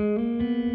Música